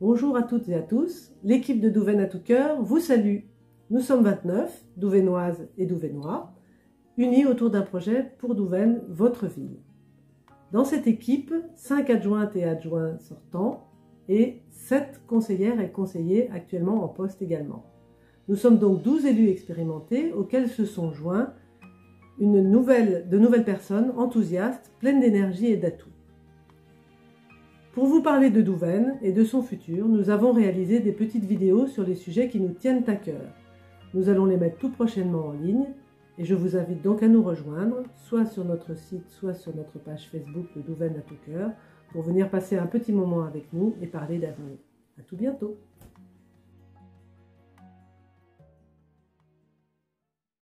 Bonjour à toutes et à tous, l'équipe de Douvaine à tout cœur vous salue. Nous sommes 29, Douvainoises et Douvainois, unis autour d'un projet pour Douvaine, votre ville. Dans cette équipe, 5 adjointes et adjoints sortants et 7 conseillères et conseillers actuellement en poste également. Nous sommes donc 12 élus expérimentés auxquels se sont joints de nouvelles personnes enthousiastes, pleines d'énergie et d'atouts. Pour vous parler de Douvaine et de son futur, nous avons réalisé des petites vidéos sur les sujets qui nous tiennent à cœur. Nous allons les mettre tout prochainement en ligne et je vous invite donc à nous rejoindre, soit sur notre site, soit sur notre page Facebook de Douvaine à tout cœur, pour venir passer un petit moment avec nous et parler d'avenir. À tout bientôt